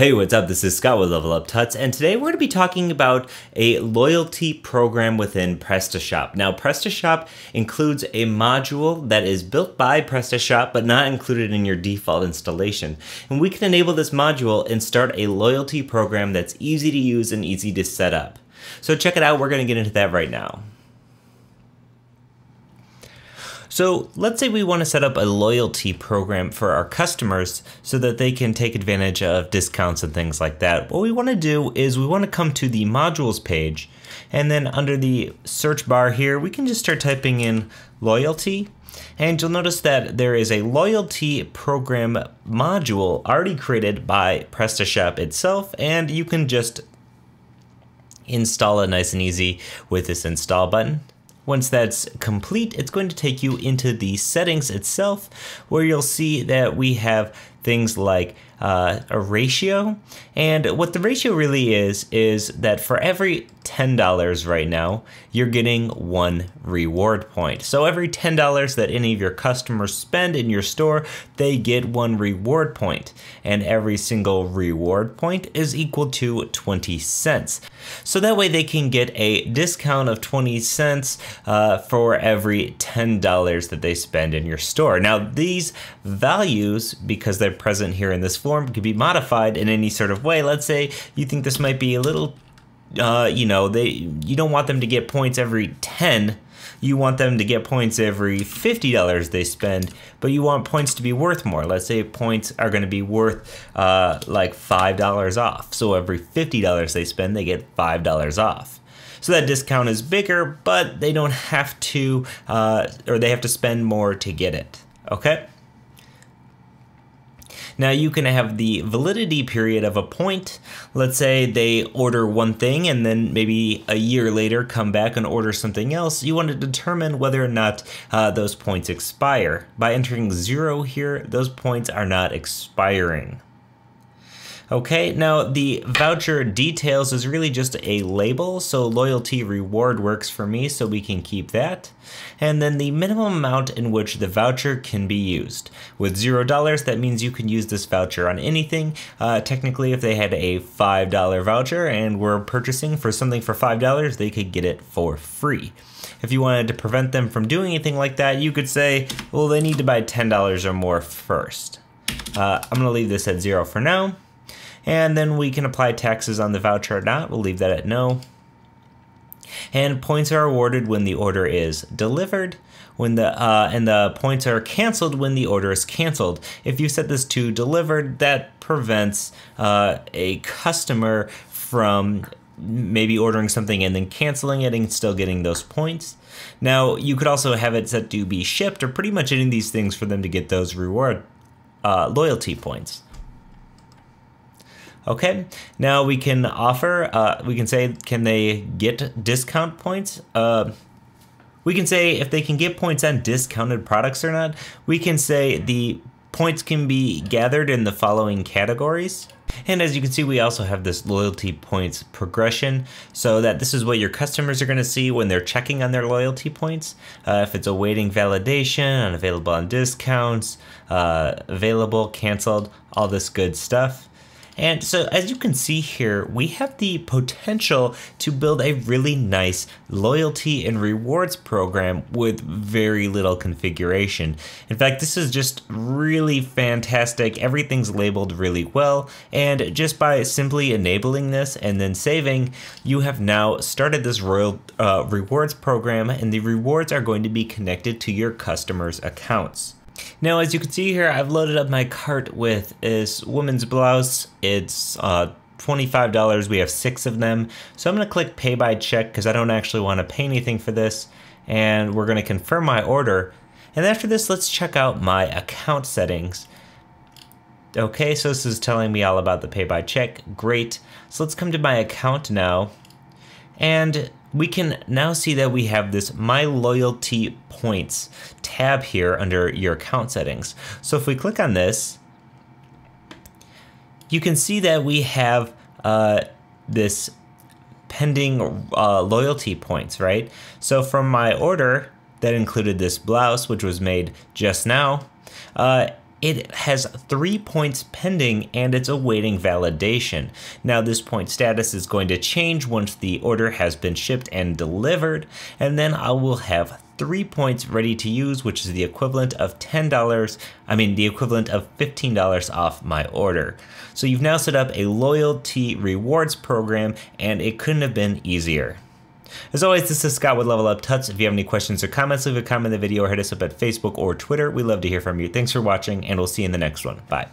Hey, what's up? This is Scott with Level Up Tuts, and today we're going to be talking about a loyalty program within PrestaShop. Now, PrestaShop includes a module that is built by PrestaShop but not included in your default installation. And we can enable this module and start a loyalty program that's easy to use and easy to set up. So check it out, we're going to get into that right now. So let's say we want to set up a loyalty program for our customers so that they can take advantage of discounts and things like that. What we want to do is we want to come to the modules page and then under the search bar here, we can just start typing in loyalty and you'll notice that there is a loyalty program module already created by PrestaShop itself, and you can just install it nice and easy with this install button. Once that's complete, it's going to take you into the settings itself where you'll see that we have things like uh, a ratio. And what the ratio really is, is that for every $10 right now, you're getting one reward point. So every $10 that any of your customers spend in your store, they get one reward point. And every single reward point is equal to 20 cents. So that way they can get a discount of 20 cents uh, for every $10 that they spend in your store. Now these values, because they're present here in this form, could be modified in any sort of way. Let's say you think this might be a little uh, you know, they you don't want them to get points every 10. You want them to get points every $50 they spend, but you want points to be worth more. Let's say points are going to be worth uh, like $5 off. So every $50 they spend, they get $5 off. So that discount is bigger, but they don't have to, uh, or they have to spend more to get it. Okay? Now you can have the validity period of a point. Let's say they order one thing and then maybe a year later come back and order something else. You want to determine whether or not uh, those points expire. By entering zero here, those points are not expiring. Okay, now the voucher details is really just a label, so loyalty reward works for me, so we can keep that. And then the minimum amount in which the voucher can be used. With $0, that means you can use this voucher on anything. Uh, technically, if they had a $5 voucher and were purchasing for something for $5, they could get it for free. If you wanted to prevent them from doing anything like that, you could say, well, they need to buy $10 or more first. Uh, I'm to leave this at zero for now. And then we can apply taxes on the voucher or not. We'll leave that at no. And points are awarded when the order is delivered, when the uh, and the points are canceled when the order is canceled. If you set this to delivered, that prevents uh, a customer from maybe ordering something and then canceling it and still getting those points. Now, you could also have it set to be shipped or pretty much any of these things for them to get those reward uh, loyalty points. Okay, now we can offer, uh, we can say, can they get discount points? Uh, we can say if they can get points on discounted products or not. We can say the points can be gathered in the following categories. And as you can see, we also have this loyalty points progression so that this is what your customers are going to see when they're checking on their loyalty points. Uh, if it's awaiting validation, unavailable on discounts, uh, available, canceled, all this good stuff. And so as you can see here, we have the potential to build a really nice loyalty and rewards program with very little configuration. In fact, this is just really fantastic. Everything's labeled really well. And just by simply enabling this and then saving, you have now started this royal uh, rewards program and the rewards are going to be connected to your customers' accounts. Now, as you can see here, I've loaded up my cart with this woman's blouse. It's uh, $25. We have six of them. So I'm going to click pay by check because I don't actually want to pay anything for this. And we're going to confirm my order. And after this, let's check out my account settings. Okay, so this is telling me all about the pay by check. Great. So let's come to my account now. And we can now see that we have this My Loyalty Points tab here under your account settings. So if we click on this, you can see that we have uh, this pending uh, loyalty points, right? So from my order that included this blouse, which was made just now, uh, it has three points pending and it's awaiting validation. Now, this point status is going to change once the order has been shipped and delivered, and then I will have three points ready to use, which is the equivalent of $10, I mean, the equivalent of $15 off my order. So you've now set up a loyalty rewards program, and it couldn't have been easier. As always, this is Scott with Level Up Tuts. If you have any questions or comments, leave a comment in the video or hit us up at Facebook or Twitter. We love to hear from you. Thanks for watching, and we'll see you in the next one. Bye.